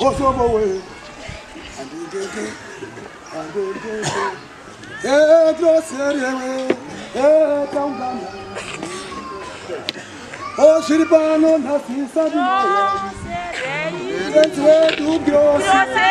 Osobowe. Edro seriewe. Etangana. O shiripano na sisa di moya. Etwe du grosse.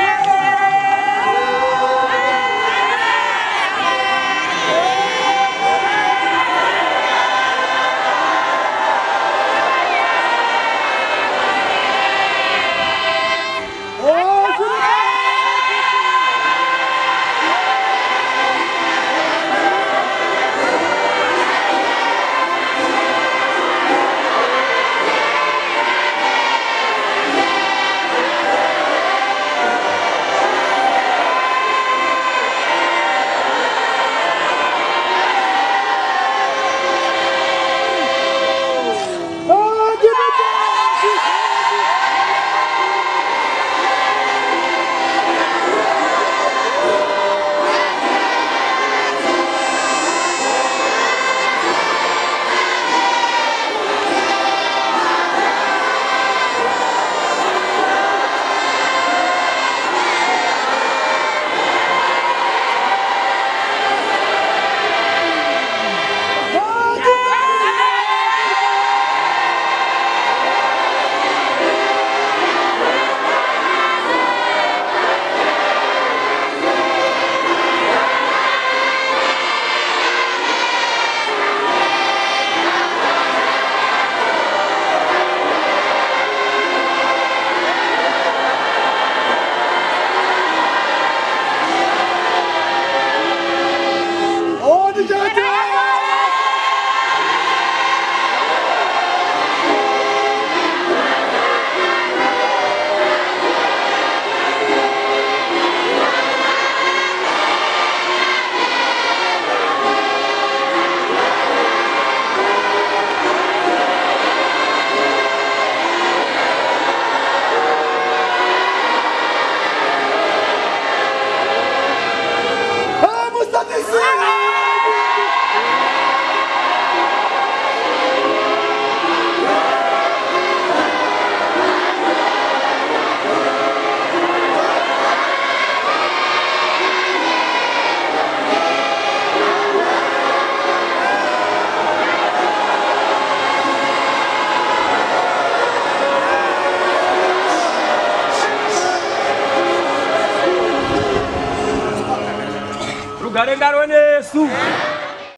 Mugare ngaro nesu